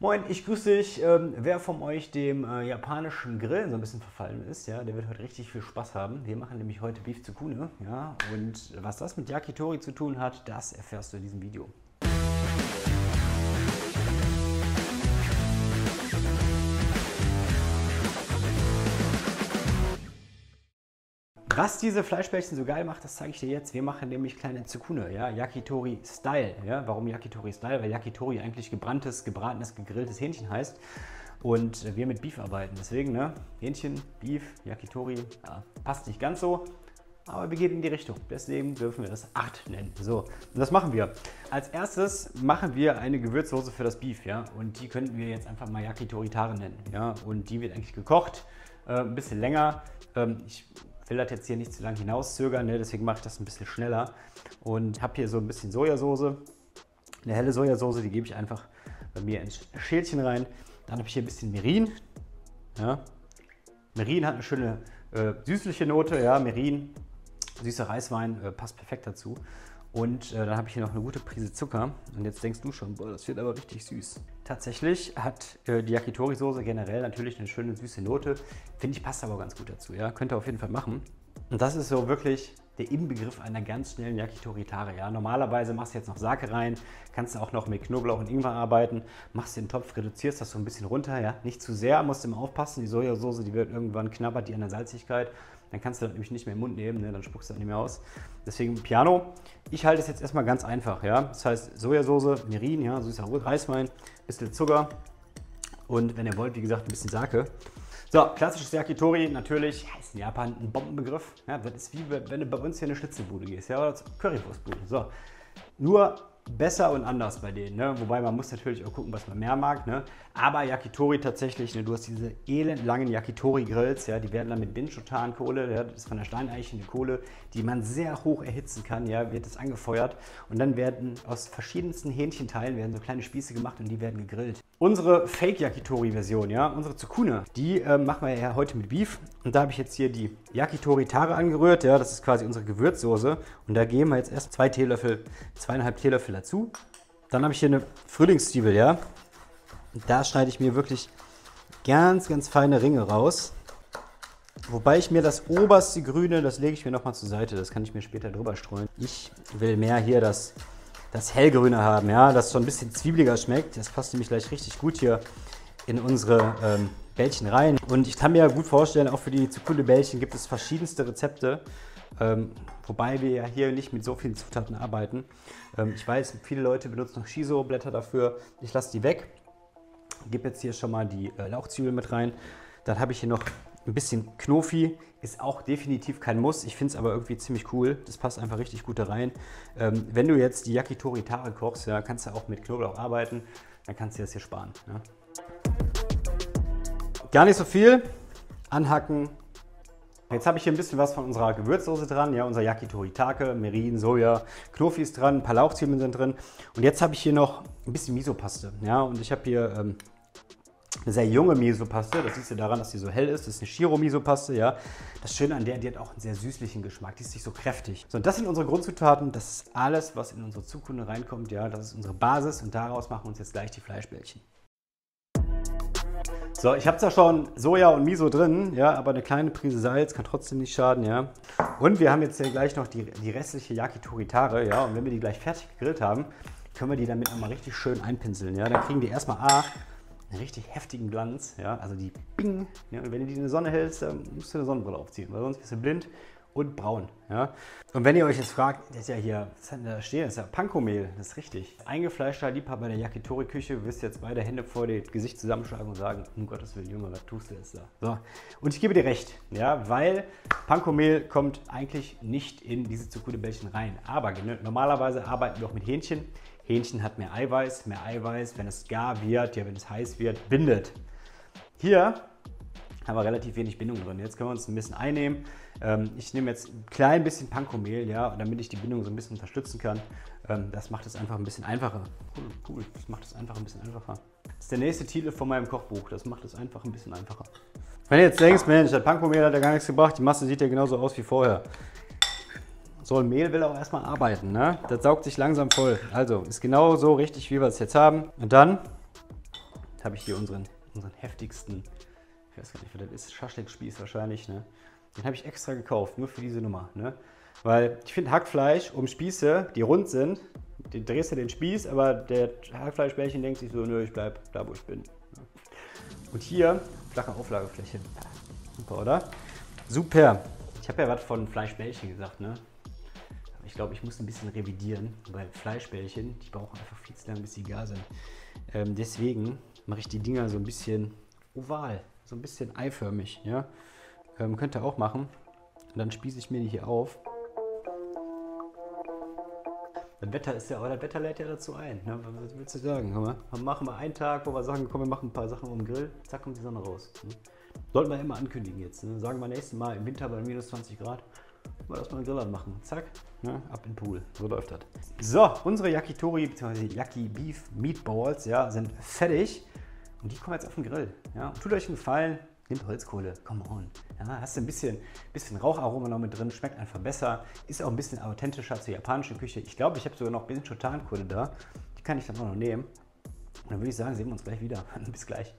Moin, ich grüße dich. Ähm, wer von euch dem äh, japanischen Grillen so ein bisschen verfallen ist, ja, der wird heute richtig viel Spaß haben. Wir machen nämlich heute Beef Tsukune, ja, und was das mit Yakitori zu tun hat, das erfährst du in diesem Video. Was diese Fleischbällchen so geil macht, das zeige ich dir jetzt. Wir machen nämlich kleine Tsukune, ja, Yakitori Style. Ja. Warum Yakitori Style? Weil Yakitori eigentlich gebranntes, gebratenes, gegrilltes Hähnchen heißt und wir mit Beef arbeiten. Deswegen, ne, Hähnchen, Beef, Yakitori, ja, passt nicht ganz so, aber wir gehen in die Richtung. Deswegen dürfen wir das 8 nennen. So, und das machen wir. Als erstes machen wir eine Gewürzsoße für das Beef, ja, und die könnten wir jetzt einfach mal Yakitori Tare nennen, ja, und die wird eigentlich gekocht, äh, ein bisschen länger. Ähm, ich will das jetzt hier nicht zu lange hinauszögern, ne? deswegen mache ich das ein bisschen schneller. Und habe hier so ein bisschen Sojasauce, eine helle Sojasauce, die gebe ich einfach bei mir ins Schälchen rein. Dann habe ich hier ein bisschen Merin. Ja. Merin hat eine schöne äh, süßliche Note, ja, Merin, süßer Reiswein, äh, passt perfekt dazu. Und äh, dann habe ich hier noch eine gute Prise Zucker. Und jetzt denkst du schon, boah, das wird aber richtig süß. Tatsächlich hat äh, die Yakitori-Soße generell natürlich eine schöne süße Note. Finde ich passt aber ganz gut dazu. Ja? Könnt ihr auf jeden Fall machen. Und das ist so wirklich der Inbegriff einer ganz schnellen Yakitori-Tare. Ja? Normalerweise machst du jetzt noch Sake rein, kannst du auch noch mit Knoblauch und Ingwer arbeiten, machst den Topf, reduzierst das so ein bisschen runter. Ja? Nicht zu sehr, musst du immer aufpassen. Die Sojasauce, die wird irgendwann knabbert die an der Salzigkeit. Dann kannst du das nämlich nicht mehr im Mund nehmen, ne? dann spuckst du das nicht mehr aus. Deswegen Piano. Ich halte es jetzt erstmal ganz einfach. Ja? Das heißt Sojasauce, Mirin, ja, süßer Reiswein, bisschen Zucker und wenn ihr wollt, wie gesagt, ein bisschen Sake. So, klassisches Yakitori, natürlich, ist in Japan ein Bombenbegriff. Ja, das ist wie wenn du bei uns hier in eine Schnitzelbude gehst, ja, oder Currywurstbude. So, nur besser und anders bei denen. Ne? Wobei man muss natürlich auch gucken, was man mehr mag. Ne? Aber Yakitori tatsächlich, ne? du hast diese elendlangen Yakitori-Grills, ja? die werden dann mit Binchotan-Kohle, ja? das ist von der Steineiche eine Kohle, die man sehr hoch erhitzen kann, ja? wird es angefeuert. Und dann werden aus verschiedensten Hähnchenteilen werden so kleine Spieße gemacht und die werden gegrillt. Unsere Fake-Yakitori-Version, ja? unsere Tsukune, die äh, machen wir ja heute mit Beef. Und da habe ich jetzt hier die Yakitori-Tare angerührt, ja? das ist quasi unsere Gewürzsoße. Und da geben wir jetzt erst zwei Teelöffel, zweieinhalb Teelöffel dazu. Dann habe ich hier eine Frühlingszwiebel, ja. Und da schneide ich mir wirklich ganz, ganz feine Ringe raus. Wobei ich mir das oberste Grüne, das lege ich mir nochmal zur Seite. Das kann ich mir später drüber streuen. Ich will mehr hier das, das Hellgrüne haben, ja, das so ein bisschen zwiebeliger schmeckt. Das passt nämlich gleich richtig gut hier in unsere ähm, Bällchen rein. Und ich kann mir gut vorstellen, auch für die Zukunde-Bällchen gibt es verschiedenste Rezepte. Ähm, wobei wir ja hier nicht mit so vielen Zutaten arbeiten. Ähm, ich weiß, viele Leute benutzen noch Shiso-Blätter dafür. Ich lasse die weg. Gebe jetzt hier schon mal die äh, Lauchzwiebel mit rein. Dann habe ich hier noch ein bisschen Knofi. Ist auch definitiv kein Muss. Ich finde es aber irgendwie ziemlich cool. Das passt einfach richtig gut da rein. Ähm, wenn du jetzt die Yakitori Tare kochst, ja, kannst du auch mit Knoblauch arbeiten. Dann kannst du das hier sparen. Ja. Gar nicht so viel. Anhacken, Jetzt habe ich hier ein bisschen was von unserer Gewürzsoße dran, ja, unser Yakitori Take, Merin, Soja, Knofi ist dran, ein paar Lauchzwiebeln sind drin. Und jetzt habe ich hier noch ein bisschen Misopaste, ja, und ich habe hier ähm, eine sehr junge Misopaste, das siehst du daran, dass sie so hell ist, das ist eine Shiro-Misopaste, ja. Das Schöne an der, die hat auch einen sehr süßlichen Geschmack, die ist nicht so kräftig. So, und das sind unsere Grundzutaten, das ist alles, was in unsere Zukunft reinkommt, ja, das ist unsere Basis und daraus machen wir uns jetzt gleich die Fleischbällchen. So, ich habe zwar schon Soja und Miso drin, ja, aber eine kleine Prise Salz kann trotzdem nicht schaden, ja. Und wir haben jetzt hier gleich noch die, die restliche Yakitori Tare, ja, und wenn wir die gleich fertig gegrillt haben, können wir die damit nochmal richtig schön einpinseln, ja. Dann kriegen die erstmal A, einen richtig heftigen Glanz, ja, also die Bing, ja, und wenn du die in die Sonne hältst, dann musst du eine Sonnenbrille aufziehen, weil sonst bist du blind und braun. Ja? Und wenn ihr euch jetzt fragt, das ist ja hier, was hat denn da stehen? Das ist ja Pankomehl, das ist richtig. Eingefleischter Liebhaber der Yakitori-Küche, wirst jetzt beide Hände vor dem Gesicht zusammenschlagen und sagen, um Gottes Willen, Junge, was tust du jetzt da? So. Und ich gebe dir recht, ja, weil Pankomehl kommt eigentlich nicht in diese Zucchini-Bällchen rein. Aber normalerweise arbeiten wir auch mit Hähnchen. Hähnchen hat mehr Eiweiß, mehr Eiweiß, wenn es gar wird, ja, wenn es heiß wird, bindet. Hier haben wir relativ wenig Bindung drin. Jetzt können wir uns ein bisschen einnehmen. Ähm, ich nehme jetzt ein klein bisschen Pankomehl, ja, damit ich die Bindung so ein bisschen unterstützen kann. Ähm, das macht es einfach ein bisschen einfacher. Cool, cool, das macht es einfach ein bisschen einfacher. Das ist der nächste Titel von meinem Kochbuch. Das macht es einfach ein bisschen einfacher. Wenn du jetzt denkst, Mensch, das Pankomehl hat ja gar nichts gebracht, die Masse sieht ja genauso aus wie vorher. So ein Mehl will auch erstmal arbeiten, ne? Das saugt sich langsam voll. Also ist genau so richtig, wie wir es jetzt haben. Und dann habe ich hier unseren, unseren heftigsten, ich weiß gar nicht, was das ist, Schaschlik-Spieß wahrscheinlich, ne? Den habe ich extra gekauft, nur für diese Nummer, ne? Weil ich finde Hackfleisch um Spieße, die rund sind, den drehst du den Spieß, aber der Hackfleischbällchen denkt sich so, nö, ich bleib da, wo ich bin. Und hier, flache Auflagefläche. Super, oder? Super. Ich habe ja was von Fleischbällchen gesagt, ne? Ich glaube, ich muss ein bisschen revidieren, weil Fleischbällchen, die brauchen einfach viel zu lange, bis sie gar sind. Ähm, deswegen mache ich die Dinger so ein bisschen oval, so ein bisschen eiförmig, ja? Ähm, könnt ihr auch machen. Und dann spieße ich mir die hier auf. Das Wetter ist ja, aber das Wetter lädt ja dazu ein. Ne? Was willst du sagen? Wir machen wir einen Tag, wo wir sagen, komm, wir machen ein paar Sachen um den Grill, zack, kommt die Sonne raus. Ne? Sollten wir immer ankündigen jetzt. Ne? Sagen wir nächstes Mal im Winter bei minus 20 Grad, mal das mal einen Grill anmachen. Zack, ne? ab in den Pool. So läuft das. So, unsere Yakitori bzw. Yaki Beef Meatballs ja, sind fertig. Und die kommen jetzt auf den Grill. Ja? Tut euch einen Gefallen, Nehmt Holzkohle, come on. Ja, hast du ein bisschen, bisschen Raucharoma noch mit drin, schmeckt einfach besser, ist auch ein bisschen authentischer zur japanischen Küche. Ich glaube, ich habe sogar noch ein bisschen Shotankohle da. Die kann ich dann auch noch nehmen. Und dann würde ich sagen, sehen wir uns gleich wieder. Bis gleich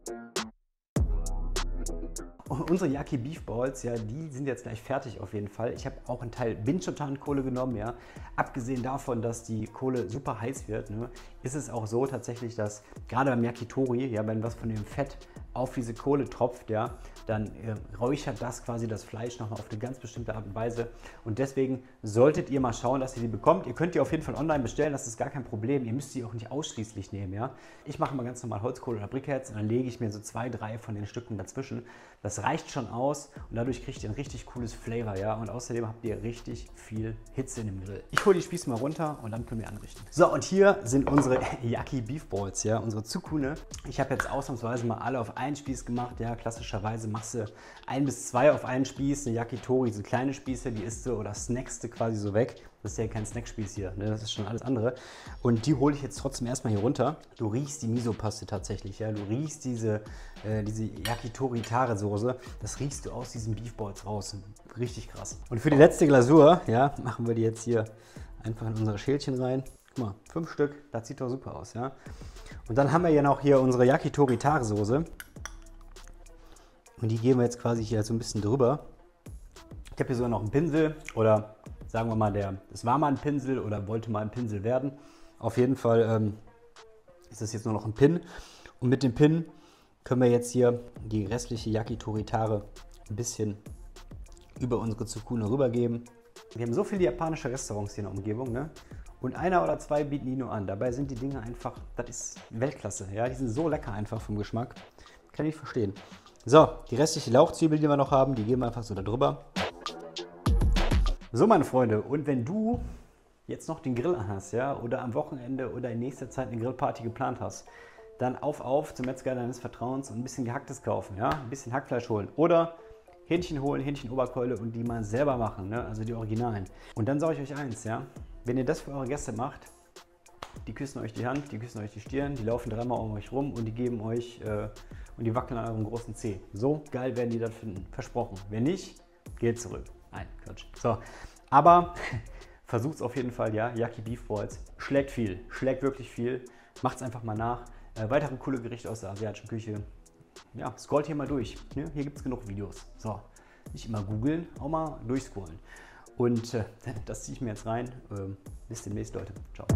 unsere Yaki Beef Balls, ja, die sind jetzt gleich fertig auf jeden Fall. Ich habe auch einen Teil Windschotan-Kohle genommen, ja. Abgesehen davon, dass die Kohle super heiß wird, ne, ist es auch so tatsächlich, dass gerade beim Yakitori, ja, wenn was von dem Fett auf diese Kohle tropft, ja, dann äh, räuchert das quasi das Fleisch nochmal auf eine ganz bestimmte Art und Weise. Und deswegen solltet ihr mal schauen, dass ihr die bekommt. Ihr könnt die auf jeden Fall online bestellen, das ist gar kein Problem. Ihr müsst die auch nicht ausschließlich nehmen, ja. Ich mache mal ganz normal Holzkohle oder Brickheads und dann lege ich mir so zwei, drei von den Stücken dazwischen. Das reicht schon aus und dadurch kriegt ihr ein richtig cooles Flavor, ja. Und außerdem habt ihr richtig viel Hitze in dem Grill. Ich hole die Spieße mal runter und dann können wir anrichten. So, und hier sind unsere Yaki Beef Balls, ja, unsere Zukune. Ich habe jetzt ausnahmsweise mal alle auf einen Spieß gemacht, ja. Klassischerweise machst du ein bis zwei auf einen Spieß, eine Yakitori, diese kleine Spieße, die isst du oder snackst du quasi so weg. Das ist ja kein Snackspieß hier, ne? das ist schon alles andere. Und die hole ich jetzt trotzdem erstmal hier runter. Du riechst die Miso-Paste tatsächlich, ja. Du riechst diese, äh, diese Yakitori-Tare-Soße. Das riechst du aus diesen Beefballs raus. Richtig krass. Und für die letzte Glasur, ja, machen wir die jetzt hier einfach in unsere Schälchen rein. Guck mal, fünf Stück, das sieht doch super aus, ja. Und dann haben wir ja noch hier unsere Yakitori-Tare-Soße. Und die geben wir jetzt quasi hier so ein bisschen drüber. Ich habe hier sogar noch einen Pinsel oder sagen wir mal, der, es war mal ein Pinsel oder wollte mal ein Pinsel werden. Auf jeden Fall ähm, ist das jetzt nur noch ein Pin. Und mit dem Pin können wir jetzt hier die restliche Yakitori-Tare ein bisschen über unsere Tsukune rübergeben. Wir haben so viele japanische Restaurants hier in der Umgebung, ne? Und einer oder zwei bieten die nur an. Dabei sind die Dinge einfach, das ist Weltklasse. Ja, die sind so lecker einfach vom Geschmack. Kann ich verstehen. So, die restliche Lauchzwiebel, die wir noch haben, die geben wir einfach so da drüber. So, meine Freunde, und wenn du jetzt noch den Grill hast, ja, oder am Wochenende oder in nächster Zeit eine Grillparty geplant hast, dann auf, auf zum Metzger deines Vertrauens und ein bisschen gehacktes kaufen, ja, ein bisschen Hackfleisch holen oder Hähnchen holen, Hähnchenoberkeule und die mal selber machen, ne? also die Originalen. Und dann sage ich euch eins, ja, wenn ihr das für eure Gäste macht, die küssen euch die Hand, die küssen euch die Stirn, die laufen dreimal um euch rum und die geben euch äh, und die wackeln an eurem großen Zeh. So geil werden die das finden, versprochen. Wenn nicht, geht zurück. Nein, Quatsch. So, aber versucht es auf jeden Fall, ja. Yaki Beef Balls schlägt viel, schlägt wirklich viel. Macht es einfach mal nach. Äh, weitere coole Gerichte aus der asiatischen Küche. Ja, scrollt hier mal durch. Ja, hier gibt es genug Videos. So, nicht immer googeln, auch mal durchscrollen. Und äh, das ziehe ich mir jetzt rein. Ähm, bis demnächst, Leute. Ciao.